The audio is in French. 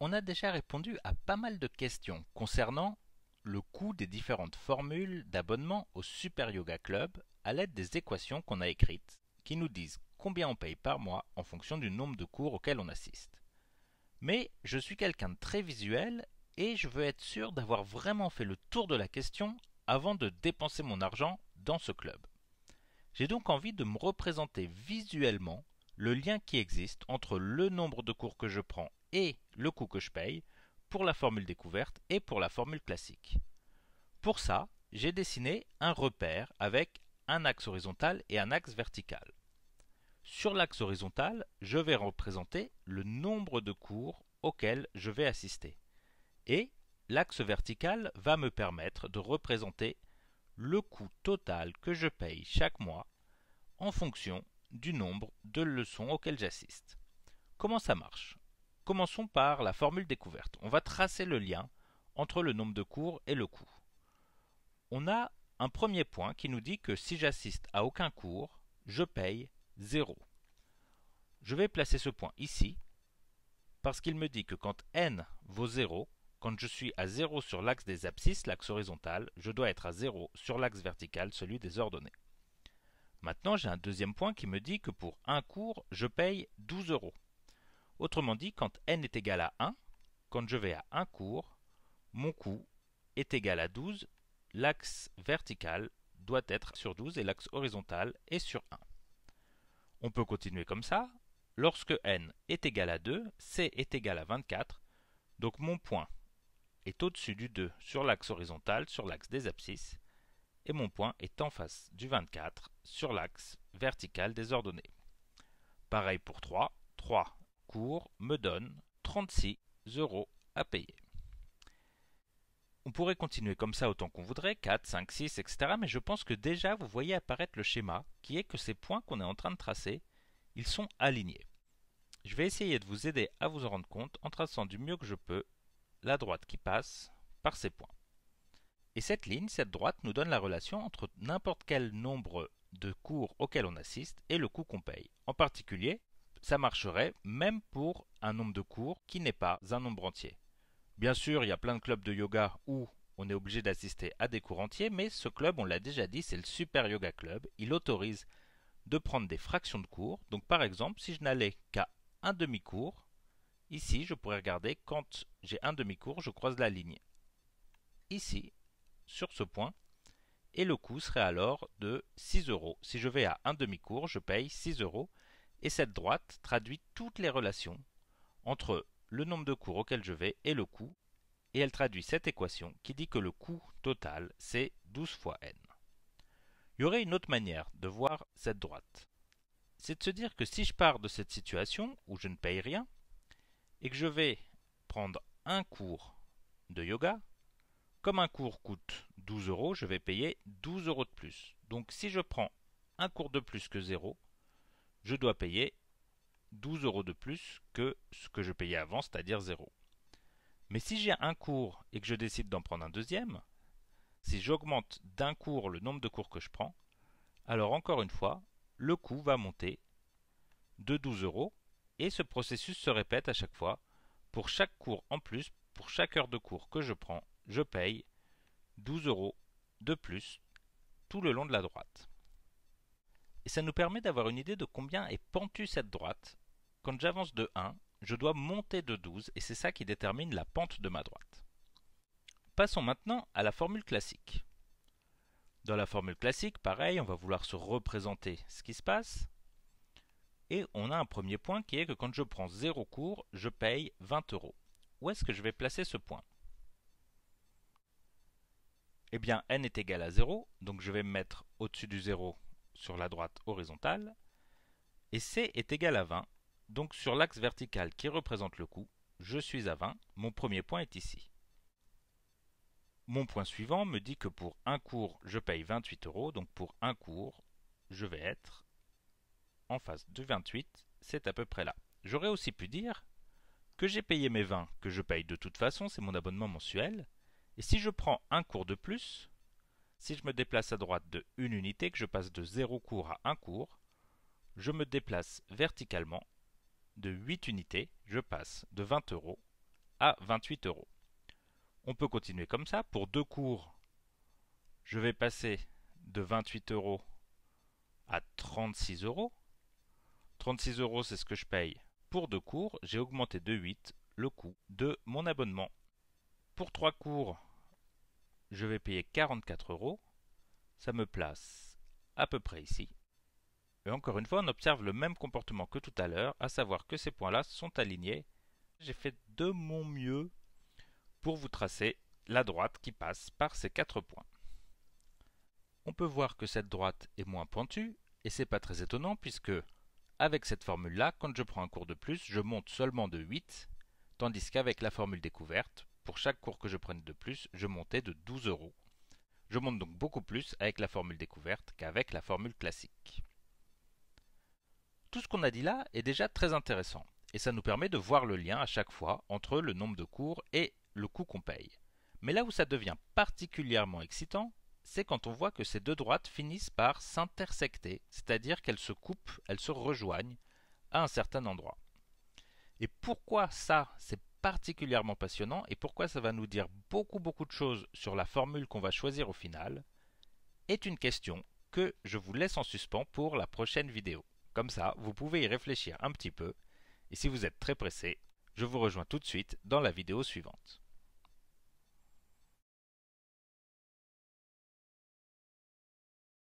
On a déjà répondu à pas mal de questions concernant le coût des différentes formules d'abonnement au Super Yoga Club à l'aide des équations qu'on a écrites qui nous disent combien on paye par mois en fonction du nombre de cours auxquels on assiste. Mais je suis quelqu'un de très visuel et je veux être sûr d'avoir vraiment fait le tour de la question avant de dépenser mon argent dans ce club. J'ai donc envie de me représenter visuellement le lien qui existe entre le nombre de cours que je prends et le coût que je paye pour la formule découverte et pour la formule classique. Pour ça, j'ai dessiné un repère avec un axe horizontal et un axe vertical. Sur l'axe horizontal, je vais représenter le nombre de cours auxquels je vais assister. Et l'axe vertical va me permettre de représenter le coût total que je paye chaque mois en fonction du nombre de leçons auxquelles j'assiste. Comment ça marche? Commençons par la formule découverte. On va tracer le lien entre le nombre de cours et le coût. On a un premier point qui nous dit que si j'assiste à aucun cours, je paye 0. Je vais placer ce point ici, parce qu'il me dit que quand n vaut 0, quand je suis à 0 sur l'axe des abscisses, l'axe horizontal, je dois être à 0 sur l'axe vertical, celui des ordonnées. Maintenant, j'ai un deuxième point qui me dit que pour un cours, je paye 12 euros. Autrement dit, quand n est égal à 1, quand je vais à un cours, mon coût est égal à 12, l'axe vertical doit être sur 12 et l'axe horizontal est sur 1. On peut continuer comme ça. Lorsque n est égal à 2, c est égal à 24, donc mon point est au-dessus du 2 sur l'axe horizontal, sur l'axe des abscisses, et mon point est en face du 24 sur l'axe vertical des ordonnées. Pareil pour 3, 3 cours me donne 36 euros à payer. On pourrait continuer comme ça autant qu'on voudrait, 4, 5, 6, etc. Mais je pense que déjà vous voyez apparaître le schéma qui est que ces points qu'on est en train de tracer, ils sont alignés. Je vais essayer de vous aider à vous en rendre compte en traçant du mieux que je peux la droite qui passe par ces points. Et cette ligne, cette droite, nous donne la relation entre n'importe quel nombre de cours auxquels on assiste et le coût qu'on paye. En particulier, ça marcherait même pour un nombre de cours qui n'est pas un nombre entier. Bien sûr, il y a plein de clubs de yoga où on est obligé d'assister à des cours entiers, mais ce club, on l'a déjà dit, c'est le Super Yoga Club. Il autorise de prendre des fractions de cours. Donc par exemple, si je n'allais qu'à un demi-cours, ici, je pourrais regarder quand j'ai un demi-cours, je croise la ligne ici, sur ce point, et le coût serait alors de 6 euros. Si je vais à un demi-cours, je paye 6 euros, et cette droite traduit toutes les relations entre le nombre de cours auquel je vais et le coût, et elle traduit cette équation qui dit que le coût total c'est 12 fois n. Il y aurait une autre manière de voir cette droite. C'est de se dire que si je pars de cette situation où je ne paye rien, et que je vais prendre un cours de yoga, comme un cours coûte 12 euros, je vais payer 12 euros de plus. Donc si je prends un cours de plus que 0, je dois payer 12 euros de plus que ce que je payais avant, c'est-à-dire 0. Mais si j'ai un cours et que je décide d'en prendre un deuxième, si j'augmente d'un cours le nombre de cours que je prends, alors encore une fois, le coût va monter de 12 euros et ce processus se répète à chaque fois. Pour chaque cours en plus, pour chaque heure de cours que je prends, je paye 12 euros de plus tout le long de la droite. Et ça nous permet d'avoir une idée de combien est pentue cette droite quand j'avance de 1, je dois monter de 12 et c'est ça qui détermine la pente de ma droite. Passons maintenant à la formule classique. Dans la formule classique, pareil, on va vouloir se représenter ce qui se passe. Et on a un premier point qui est que quand je prends 0 cours, je paye 20 euros. Où est-ce que je vais placer ce point? Eh bien, n est égal à 0, donc je vais me mettre au-dessus du 0 sur la droite horizontale. Et c est égal à 20, donc sur l'axe vertical qui représente le coût, je suis à 20, mon premier point est ici. Mon point suivant me dit que pour un cours, je paye 28 euros, donc pour un cours, je vais être en face de 28, c'est à peu près là. J'aurais aussi pu dire que j'ai payé mes 20, que je paye de toute façon, c'est mon abonnement mensuel, et si je prends un cours de plus, si je me déplace à droite de une unité, que je passe de 0 cours à 1 cours, je me déplace verticalement de 8 unités, je passe de 20 euros à 28 euros. On peut continuer comme ça. Pour deux cours, je vais passer de 28 euros à 36 euros. 36 euros, c'est ce que je paye pour deux cours. J'ai augmenté de 8 le coût de mon abonnement. Pour trois cours, je vais payer 44 euros. Ça me place à peu près ici. Et encore une fois, on observe le même comportement que tout à l'heure, à savoir que ces points-là sont alignés. J'ai fait de mon mieux pour vous tracer la droite qui passe par ces quatre points. On peut voir que cette droite est moins pointue, et c'est pas très étonnant puisque, avec cette formule-là, quand je prends un cours de plus, je monte seulement de 8, tandis qu'avec la formule découverte, pour chaque cours que je prenne de plus, je montais de 12 euros. Je monte donc beaucoup plus avec la formule découverte qu'avec la formule classique. Tout ce qu'on a dit là est déjà très intéressant, et ça nous permet de voir le lien à chaque fois entre le nombre de cours et le coût qu'on paye. Mais là où ça devient particulièrement excitant, c'est quand on voit que ces deux droites finissent par s'intersecter, c'est-à-dire qu'elles se coupent, elles se rejoignent à un certain endroit. Et pourquoi ça, c'est particulièrement passionnant et pourquoi ça va nous dire beaucoup beaucoup de choses sur la formule qu'on va choisir au final, est une question que je vous laisse en suspens pour la prochaine vidéo. Comme ça, vous pouvez y réfléchir un petit peu, et si vous êtes très pressé, je vous rejoins tout de suite dans la vidéo suivante.